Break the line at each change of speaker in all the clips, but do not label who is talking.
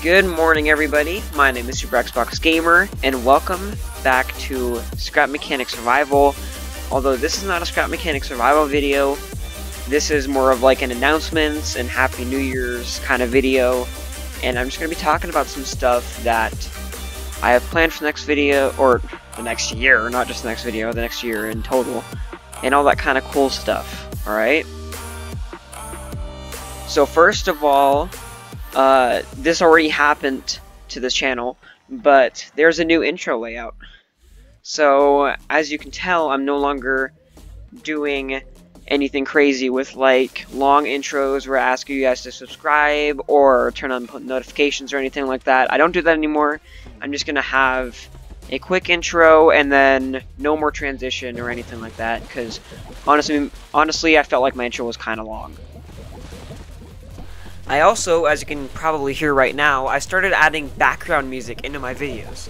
Good morning, everybody. My name is Super Xbox Gamer, and welcome back to Scrap Mechanic Survival. Although this is not a Scrap Mechanic Survival video, this is more of like an announcements and Happy New Year's kind of video. And I'm just going to be talking about some stuff that I have planned for the next video, or the next year, not just the next video, the next year in total, and all that kind of cool stuff, alright? So first of all, uh, this already happened to this channel, but there's a new intro layout. So, as you can tell, I'm no longer doing anything crazy with like long intros where I ask you guys to subscribe or turn on notifications or anything like that. I don't do that anymore. I'm just gonna have a quick intro and then no more transition or anything like that because honestly, honestly, I felt like my intro was kind of long. I also, as you can probably hear right now, I started adding background music into my videos.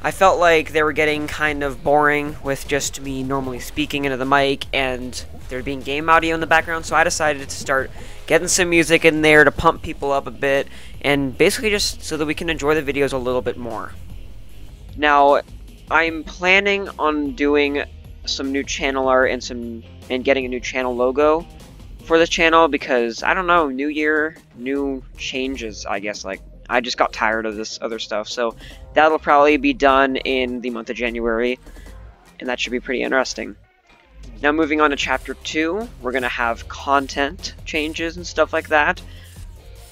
I felt like they were getting kind of boring with just me normally speaking into the mic and there being game audio in the background, so I decided to start getting some music in there to pump people up a bit and basically just so that we can enjoy the videos a little bit more. Now, I'm planning on doing some new channel art and some and getting a new channel logo for this channel because I don't know, new year, new changes, I guess like I just got tired of this other stuff. So that'll probably be done in the month of January and that should be pretty interesting. Now moving on to chapter 2, we're going to have content changes and stuff like that.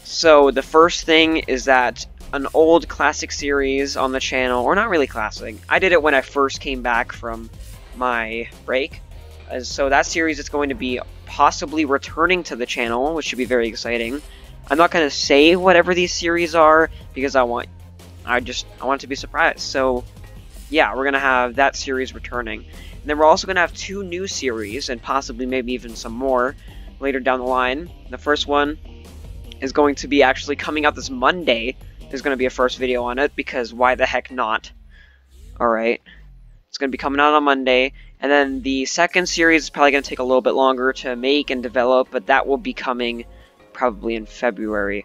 So the first thing is that an old classic series on the channel, or not really classic, I did it when I first came back from my break. Uh, so that series is going to be possibly returning to the channel, which should be very exciting. I'm not going to say whatever these series are because I want I just I want to be surprised. So yeah, we're going to have that series returning. And then we're also going to have two new series and possibly maybe even some more later down the line. The first one is going to be actually coming out this Monday. There's going to be a first video on it because why the heck not? Alright. It's going to be coming out on Monday. And then the second series is probably going to take a little bit longer to make and develop, but that will be coming probably in February.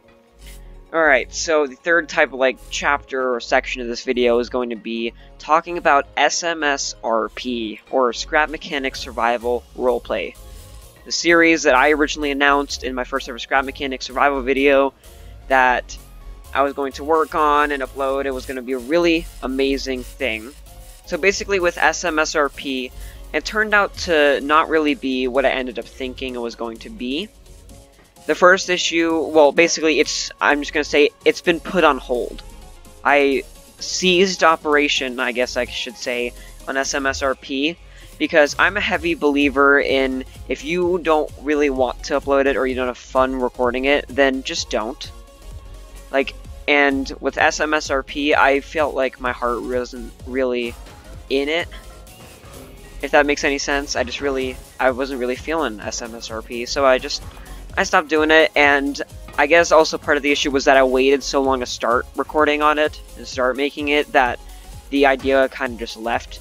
Alright, so the third type of like chapter or section of this video is going to be talking about SMSRP, or Scrap Mechanics Survival Roleplay. The series that I originally announced in my first ever Scrap Mechanics Survival video that I was going to work on and upload. It was going to be a really amazing thing. So basically with SMSRP, it turned out to not really be what I ended up thinking it was going to be. The first issue, well, basically, it's I'm just going to say it's been put on hold. I seized operation, I guess I should say, on SMSRP because I'm a heavy believer in if you don't really want to upload it or you don't have fun recording it, then just don't. Like, and with SMSRP, I felt like my heart wasn't really in it. If that makes any sense, I just really, I wasn't really feeling SMSRP, so I just, I stopped doing it, and I guess also part of the issue was that I waited so long to start recording on it and start making it that the idea kind of just left.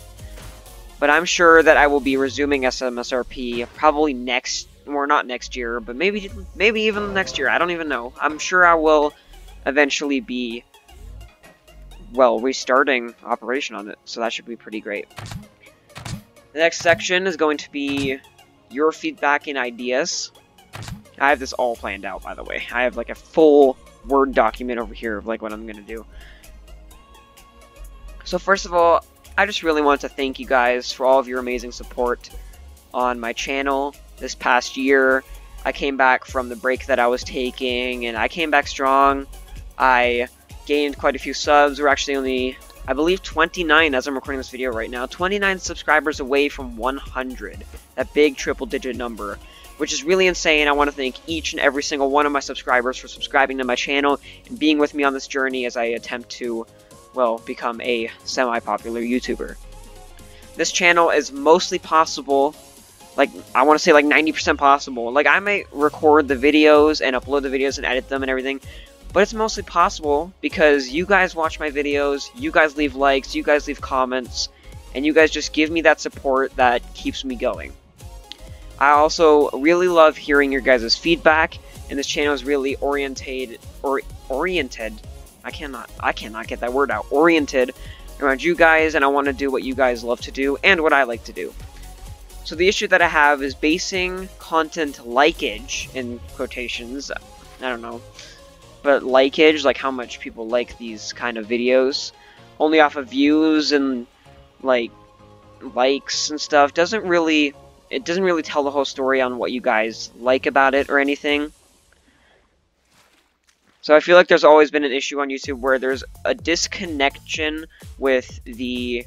But I'm sure that I will be resuming SMSRP probably next, or not next year, but maybe maybe even next year. I don't even know. I'm sure I will eventually be well, restarting operation on it, so that should be pretty great. The next section is going to be your feedback and ideas. I have this all planned out, by the way. I have like a full Word document over here of like what I'm going to do. So first of all, I just really want to thank you guys for all of your amazing support on my channel this past year. I came back from the break that I was taking, and I came back strong. I gained quite a few subs. We're actually only, I believe, 29 as I'm recording this video right now. 29 subscribers away from 100. That big triple digit number. Which is really insane. I want to thank each and every single one of my subscribers for subscribing to my channel and being with me on this journey as I attempt to, well, become a semi-popular YouTuber. This channel is mostly possible like I want to say like 90% possible. Like I might record the videos and upload the videos and edit them and everything, but it's mostly possible because you guys watch my videos, you guys leave likes, you guys leave comments, and you guys just give me that support that keeps me going. I also really love hearing your guys' feedback, and this channel is really oriented or oriented. I cannot I cannot get that word out. Oriented around you guys, and I want to do what you guys love to do and what I like to do. So the issue that I have is basing content likeage in quotations. I don't know, but likeage, like how much people like these kind of videos, only off of views and like likes and stuff doesn't really it doesn't really tell the whole story on what you guys like about it or anything. So I feel like there's always been an issue on YouTube where there's a disconnection with the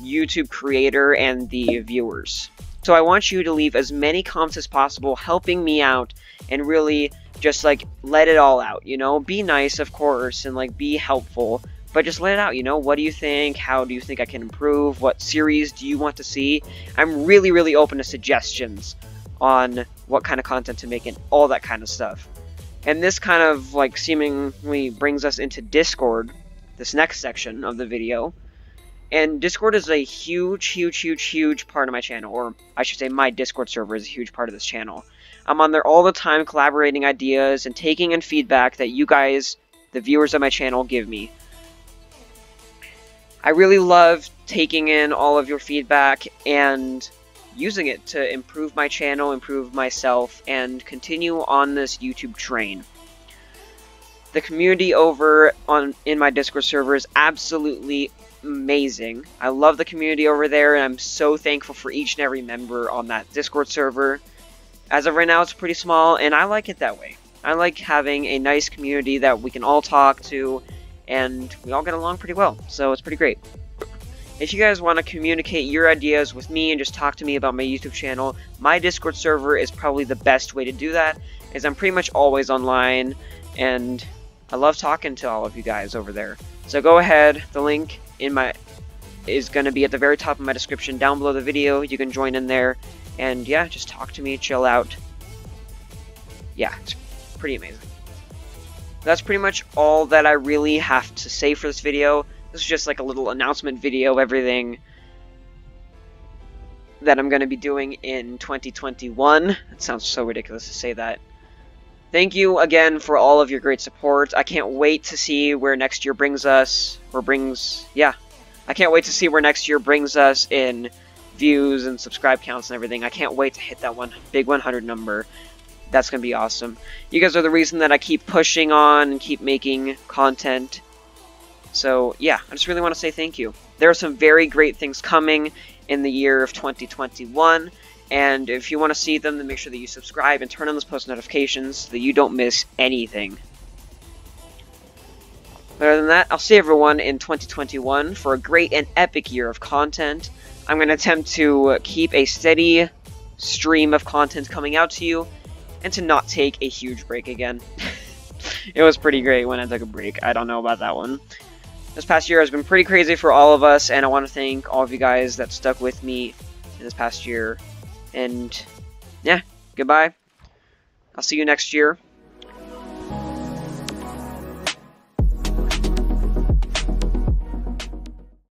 YouTube creator and the viewers. So I want you to leave as many comments as possible helping me out and really just like let it all out, you know? Be nice, of course, and like be helpful, but just let it out, you know? What do you think? How do you think I can improve? What series do you want to see? I'm really, really open to suggestions on what kind of content to make and all that kind of stuff. And this kind of like seemingly brings us into Discord, this next section of the video. And Discord is a huge, huge, huge, huge part of my channel, or I should say my Discord server is a huge part of this channel. I'm on there all the time collaborating ideas and taking in feedback that you guys, the viewers of my channel, give me. I really love taking in all of your feedback and using it to improve my channel, improve myself, and continue on this YouTube train. The community over on in my Discord server is absolutely amazing. I love the community over there, and I'm so thankful for each and every member on that Discord server. As of right now, it's pretty small, and I like it that way. I like having a nice community that we can all talk to, and we all get along pretty well, so it's pretty great. If you guys want to communicate your ideas with me and just talk to me about my YouTube channel, my Discord server is probably the best way to do that, as I'm pretty much always online, and I love talking to all of you guys over there. So go ahead, the link in my is going to be at the very top of my description down below the video. You can join in there, and yeah, just talk to me, chill out. Yeah, it's pretty amazing. That's pretty much all that I really have to say for this video. This is just like a little announcement video of everything that I'm going to be doing in 2021. It sounds so ridiculous to say that. Thank you again for all of your great support. I can't wait to see where next year brings us, or brings, yeah. I can't wait to see where next year brings us in views and subscribe counts and everything. I can't wait to hit that one big 100 number. That's going to be awesome. You guys are the reason that I keep pushing on and keep making content so yeah, I just really want to say thank you. There are some very great things coming in the year of 2021, and if you want to see them, then make sure that you subscribe and turn on those post notifications so that you don't miss anything. Other than that, I'll see everyone in 2021 for a great and epic year of content. I'm going to attempt to keep a steady stream of content coming out to you, and to not take a huge break again. it was pretty great when I took a break. I don't know about that one. This past year has been pretty crazy for all of us, and I want to thank all of you guys that stuck with me in this past year. And yeah, goodbye. I'll see you next year.